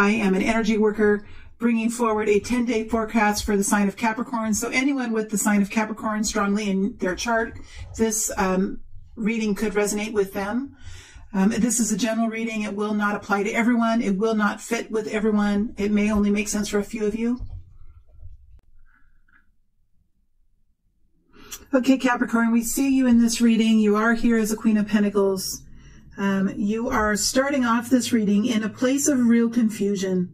I am an energy worker bringing forward a 10 day forecast for the sign of Capricorn. So anyone with the sign of Capricorn strongly in their chart, this um, reading could resonate with them. Um, this is a general reading. It will not apply to everyone. It will not fit with everyone. It may only make sense for a few of you. Okay, Capricorn, we see you in this reading. You are here as a Queen of Pentacles. Um, you are starting off this reading in a place of real confusion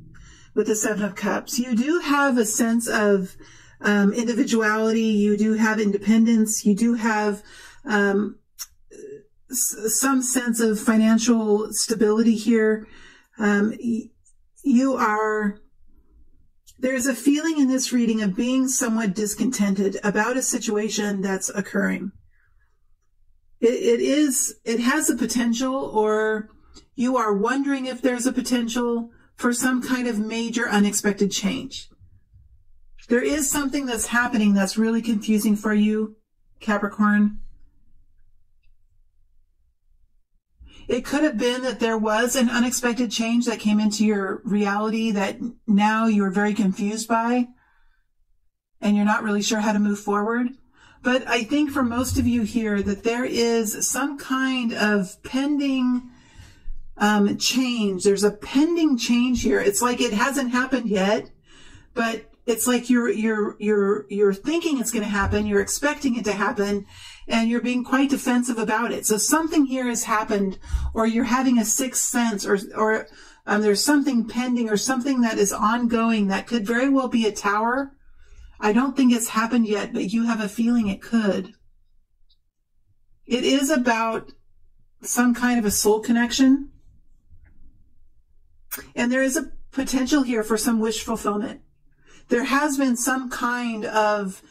with the Seven of Cups. You do have a sense of um, individuality. You do have independence. You do have um, some sense of financial stability here. Um, you are, there's a feeling in this reading of being somewhat discontented about a situation that's occurring. It, it is, it has a potential or you are wondering if there's a potential for some kind of major unexpected change. There is something that's happening that's really confusing for you, Capricorn. It could have been that there was an unexpected change that came into your reality that now you're very confused by and you're not really sure how to move forward. But I think for most of you here that there is some kind of pending um, change. There's a pending change here. It's like it hasn't happened yet, but it's like you're you're you're you're thinking it's going to happen. You're expecting it to happen, and you're being quite defensive about it. So something here has happened, or you're having a sixth sense, or, or um, there's something pending, or something that is ongoing that could very well be a tower. I don't think it's happened yet, but you have a feeling it could. It is about some kind of a soul connection. And there is a potential here for some wish fulfillment. There has been some kind of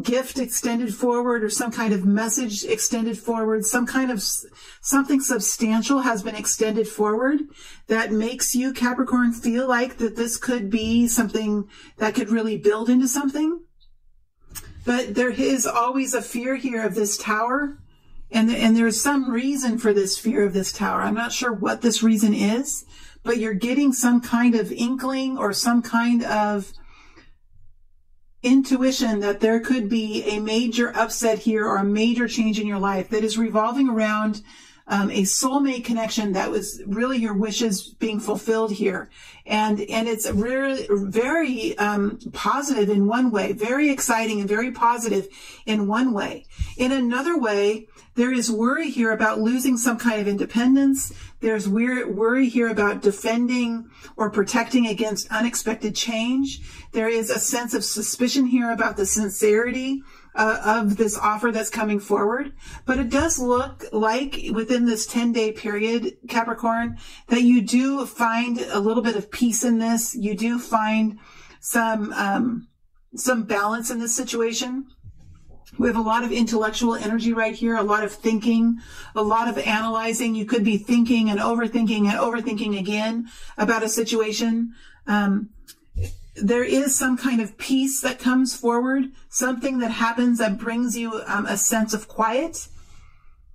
gift extended forward or some kind of message extended forward, some kind of something substantial has been extended forward that makes you Capricorn feel like that this could be something that could really build into something. But there is always a fear here of this tower. And, and there's some reason for this fear of this tower. I'm not sure what this reason is, but you're getting some kind of inkling or some kind of intuition that there could be a major upset here or a major change in your life that is revolving around um, a soulmate connection that was really your wishes being fulfilled here. And, and it's really very, um, positive in one way, very exciting and very positive in one way. In another way, there is worry here about losing some kind of independence. There's worry here about defending or protecting against unexpected change. There is a sense of suspicion here about the sincerity uh, of this offer that's coming forward. But it does look like within this 10 day period, Capricorn, that you do find a little bit of peace in this. You do find some, um, some balance in this situation. We have a lot of intellectual energy right here, a lot of thinking, a lot of analyzing. You could be thinking and overthinking and overthinking again about a situation. Um, there is some kind of peace that comes forward, something that happens that brings you um, a sense of quiet.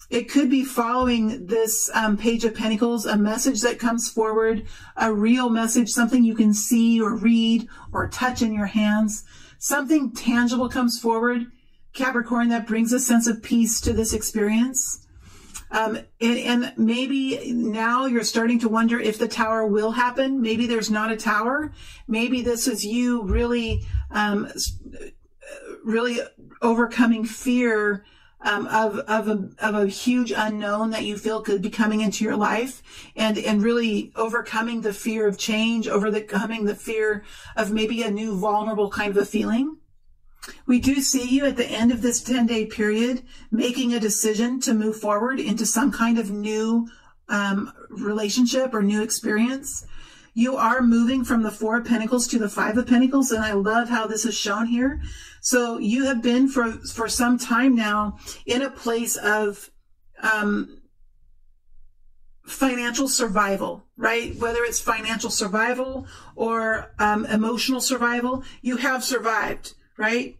It could be following this um, page of pentacles, a message that comes forward, a real message, something you can see or read or touch in your hands. Something tangible comes forward, Capricorn, that brings a sense of peace to this experience. Um, and, and, maybe now you're starting to wonder if the tower will happen. Maybe there's not a tower. Maybe this is you really, um, really overcoming fear um, of of a of a huge unknown that you feel could be coming into your life, and and really overcoming the fear of change, overcoming the fear of maybe a new vulnerable kind of a feeling. We do see you at the end of this 10 day period making a decision to move forward into some kind of new um, relationship or new experience. You are moving from the Four of Pentacles to the Five of Pentacles, and I love how this is shown here. So you have been for for some time now in a place of um, financial survival, right? Whether it's financial survival or um, emotional survival, you have survived right?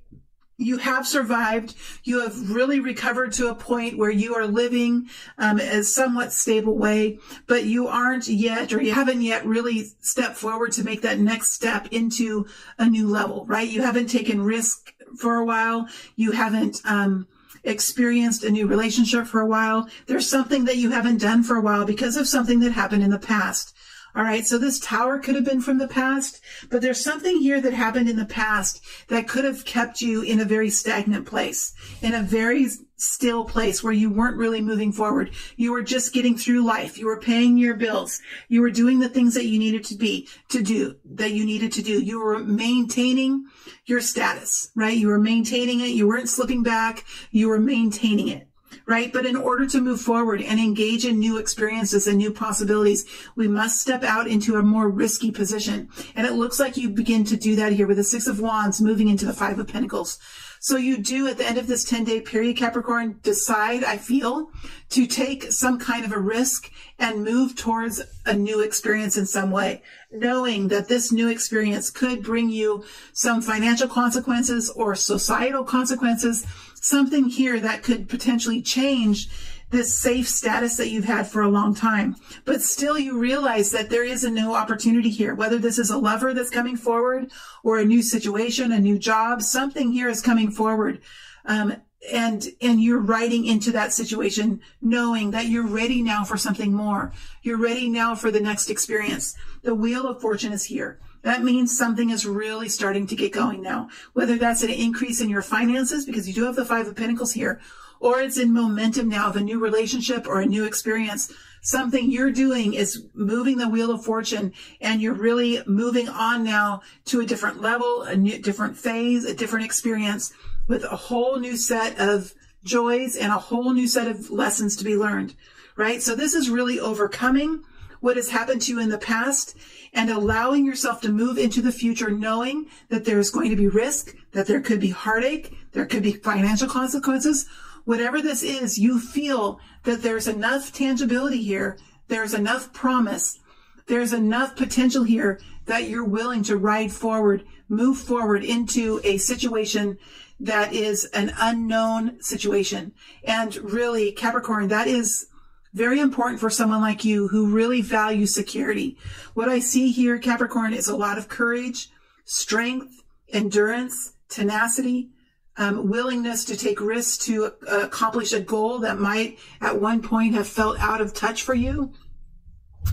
you have survived. You have really recovered to a point where you are living um, a somewhat stable way, but you aren't yet, or you haven't yet really stepped forward to make that next step into a new level, right? You haven't taken risk for a while. You haven't, um, experienced a new relationship for a while. There's something that you haven't done for a while because of something that happened in the past. All right. So this tower could have been from the past, but there's something here that happened in the past that could have kept you in a very stagnant place, in a very still place where you weren't really moving forward. You were just getting through life. You were paying your bills. You were doing the things that you needed to be, to do, that you needed to do. You were maintaining your status, right? You were maintaining it. You weren't slipping back. You were maintaining it right? But in order to move forward and engage in new experiences and new possibilities, we must step out into a more risky position. And it looks like you begin to do that here with the Six of Wands moving into the Five of Pentacles. So you do at the end of this 10 day period, Capricorn, decide, I feel, to take some kind of a risk and move towards a new experience in some way, knowing that this new experience could bring you some financial consequences or societal consequences something here that could potentially change this safe status that you've had for a long time. But still you realize that there is a new opportunity here, whether this is a lover that's coming forward or a new situation, a new job, something here is coming forward. Um, and, and you're writing into that situation knowing that you're ready now for something more. You're ready now for the next experience. The wheel of fortune is here. That means something is really starting to get going now. Whether that's an increase in your finances, because you do have the Five of Pentacles here, or it's in momentum now of a new relationship or a new experience. Something you're doing is moving the wheel of fortune and you're really moving on now to a different level, a new, different phase, a different experience with a whole new set of joys and a whole new set of lessons to be learned, right? So this is really overcoming what has happened to you in the past and allowing yourself to move into the future knowing that there's going to be risk, that there could be heartache, there could be financial consequences. Whatever this is, you feel that there's enough tangibility here. There's enough promise. There's enough potential here that you're willing to ride forward, move forward into a situation that is an unknown situation. And really, Capricorn, that is very important for someone like you who really values security. What I see here, Capricorn, is a lot of courage, strength, endurance, tenacity, um, willingness to take risks to uh, accomplish a goal that might at one point have felt out of touch for you.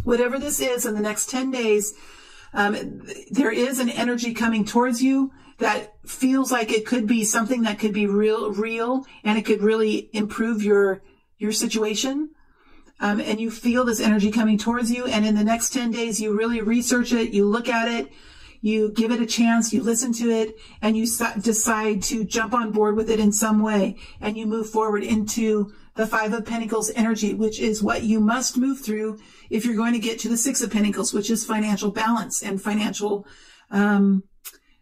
Whatever this is in the next 10 days, um, there is an energy coming towards you that feels like it could be something that could be real, real, and it could really improve your, your situation um, and you feel this energy coming towards you. And in the next 10 days, you really research it, you look at it, you give it a chance, you listen to it, and you decide to jump on board with it in some way. And you move forward into the Five of Pentacles energy, which is what you must move through if you're going to get to the Six of Pentacles, which is financial balance and financial, um,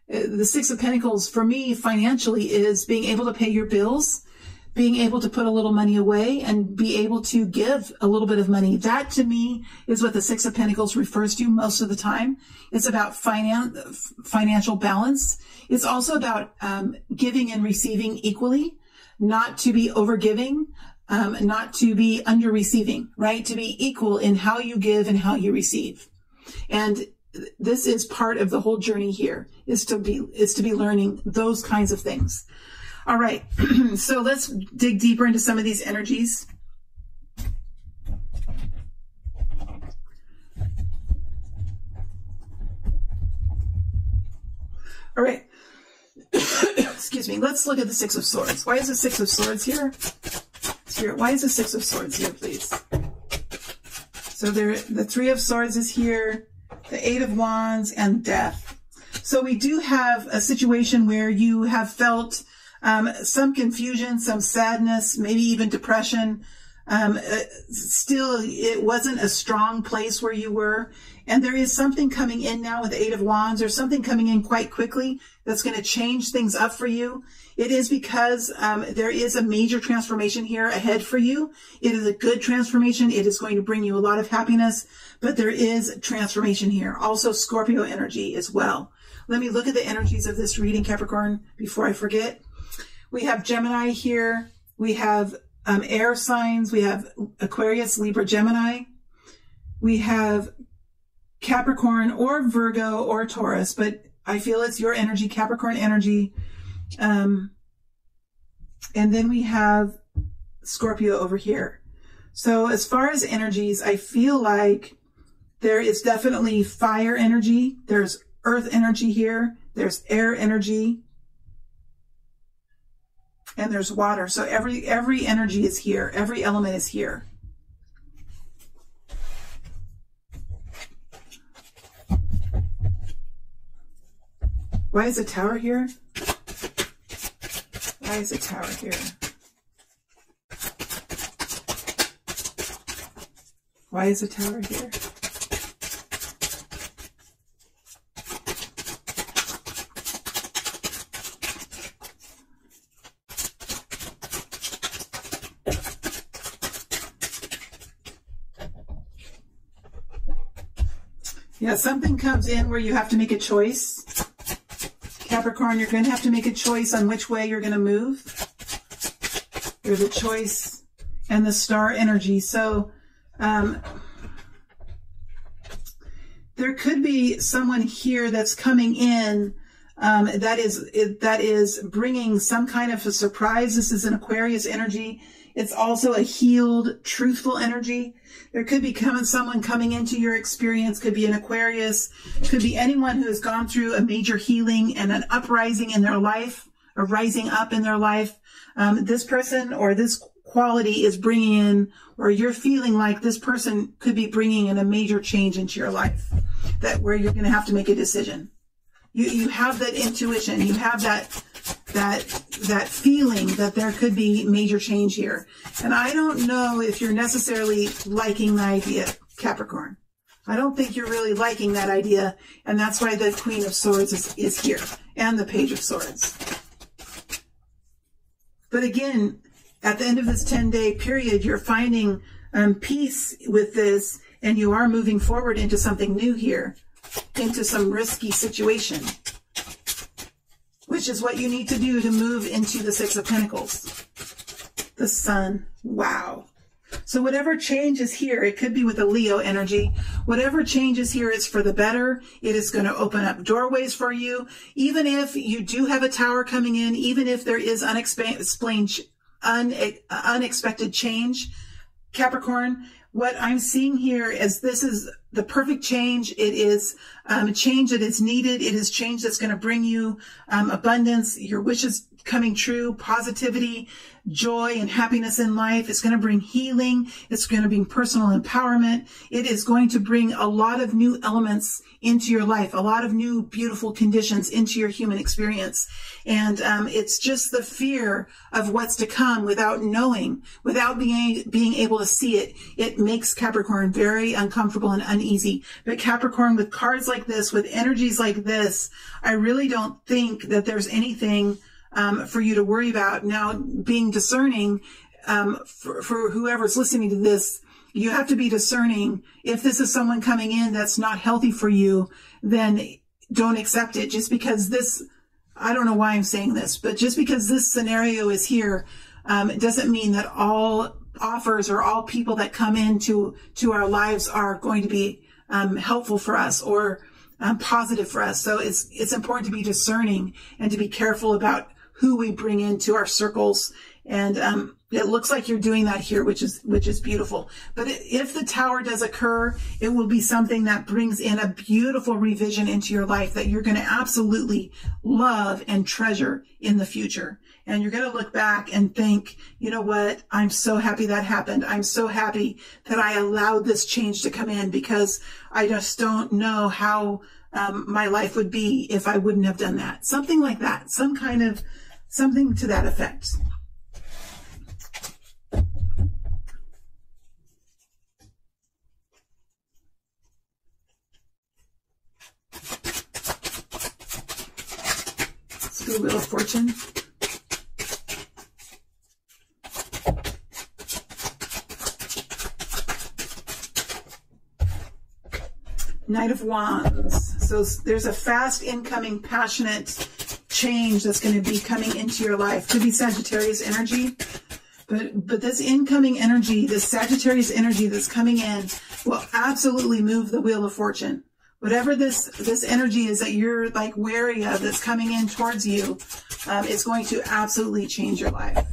the Six of Pentacles for me financially is being able to pay your bills being able to put a little money away and be able to give a little bit of money. That to me is what the Six of Pentacles refers to most of the time. It's about finance, financial balance. It's also about um, giving and receiving equally, not to be overgiving, um, not to be under receiving, right? To be equal in how you give and how you receive. And this is part of the whole journey here is to be, is to be learning those kinds of things. All right, so let's dig deeper into some of these energies. All right. Excuse me. Let's look at the Six of Swords. Why is the Six of Swords here? Spirit, why is the Six of Swords here, please? So there, the Three of Swords is here, the Eight of Wands, and Death. So we do have a situation where you have felt um, some confusion, some sadness, maybe even depression. Um, uh, still, it wasn't a strong place where you were. And there is something coming in now with Eight of Wands or something coming in quite quickly that's going to change things up for you. It is because um, there is a major transformation here ahead for you. It is a good transformation. It is going to bring you a lot of happiness, but there is transformation here. Also Scorpio energy as well. Let me look at the energies of this reading, Capricorn, before I forget. We have Gemini here. We have um, air signs. We have Aquarius, Libra, Gemini. We have Capricorn or Virgo or Taurus, but I feel it's your energy, Capricorn energy. Um, and then we have Scorpio over here. So as far as energies, I feel like there is definitely fire energy. There's earth energy here. There's air energy. And there's water. So every, every energy is here. Every element is here. Why is a tower here? Why is a tower here? Why is a tower here? Yeah, something comes in where you have to make a choice. Capricorn, you're going to have to make a choice on which way you're going to move. There's a choice and the star energy. So um, there could be someone here that's coming in um, that is that is bringing some kind of a surprise. This is an Aquarius energy. It's also a healed, truthful energy. There could be coming, someone coming into your experience, could be an Aquarius, could be anyone who has gone through a major healing and an uprising in their life, a rising up in their life. Um, this person or this quality is bringing in, or you're feeling like this person could be bringing in a major change into your life that where you're going to have to make a decision. You, you have that intuition. You have that, that, that feeling that there could be major change here. And I don't know if you're necessarily liking the idea, Capricorn. I don't think you're really liking that idea. And that's why the Queen of Swords is, is here and the Page of Swords. But again, at the end of this 10 day period, you're finding um, peace with this and you are moving forward into something new here, into some risky situation, which is what you need to do to move into the Six of Pentacles. The Sun. Wow. So whatever changes here, it could be with a Leo energy. Whatever changes here is for the better. It is going to open up doorways for you. Even if you do have a tower coming in, even if there is unexplained unexpected change. Capricorn, what I'm seeing here is this is the perfect change. It is um, a change that is needed. It is change that's going to bring you um, abundance, your wishes coming true, positivity, joy and happiness in life. It's going to bring healing. It's going to bring personal empowerment. It is going to bring a lot of new elements into your life, a lot of new beautiful conditions into your human experience. And um, it's just the fear of what's to come without knowing, without being being able to see it. It makes Capricorn very uncomfortable and uneasy. But Capricorn, with cards like this, with energies like this, I really don't think that there's anything um, for you to worry about. Now, being discerning um, for, for whoever's listening to this, you have to be discerning. If this is someone coming in that's not healthy for you, then don't accept it just because this, I don't know why I'm saying this, but just because this scenario is here, um, it doesn't mean that all offers or all people that come into to our lives are going to be um, helpful for us or um, positive for us. So it's it's important to be discerning and to be careful about who we bring into our circles. And um, it looks like you're doing that here, which is which is beautiful. But if the tower does occur, it will be something that brings in a beautiful revision into your life that you're going to absolutely love and treasure in the future. And you're going to look back and think, you know what? I'm so happy that happened. I'm so happy that I allowed this change to come in because I just don't know how um, my life would be if I wouldn't have done that. Something like that. Some kind of Something to that effect. Let's do Wheel of Fortune. Knight of Wands. So there's a fast incoming, passionate change that's going to be coming into your life. Could be Sagittarius energy. But, but this incoming energy, this Sagittarius energy that's coming in will absolutely move the wheel of fortune. Whatever this, this energy is that you're like wary of that's coming in towards you, um, is going to absolutely change your life.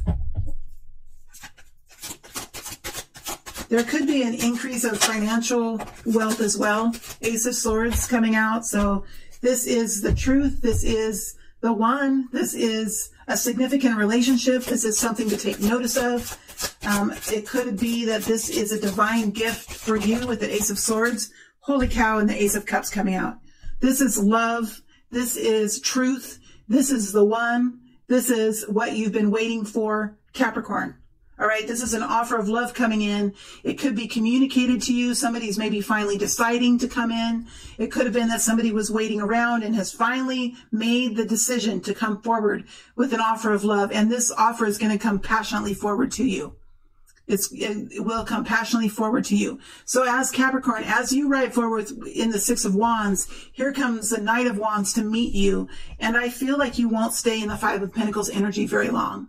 There could be an increase of financial wealth as well. Ace of Swords coming out. So this is the truth. This is the one. This is a significant relationship. This is something to take notice of. Um, it could be that this is a divine gift for you with the Ace of Swords. Holy cow, and the Ace of Cups coming out. This is love. This is truth. This is the one. This is what you've been waiting for, Capricorn. All right. This is an offer of love coming in. It could be communicated to you. Somebody's maybe finally deciding to come in. It could have been that somebody was waiting around and has finally made the decision to come forward with an offer of love. And this offer is going to come passionately forward to you. It's, it will come passionately forward to you. So as Capricorn, as you ride forward in the Six of Wands, here comes the Knight of Wands to meet you. And I feel like you won't stay in the Five of Pentacles energy very long.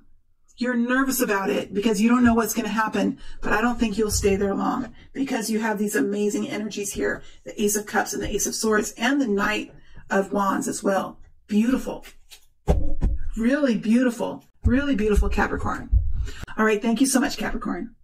You're nervous about it because you don't know what's going to happen, but I don't think you'll stay there long because you have these amazing energies here. The Ace of Cups and the Ace of Swords and the Knight of Wands as well. Beautiful. Really beautiful. Really beautiful Capricorn. All right. Thank you so much, Capricorn.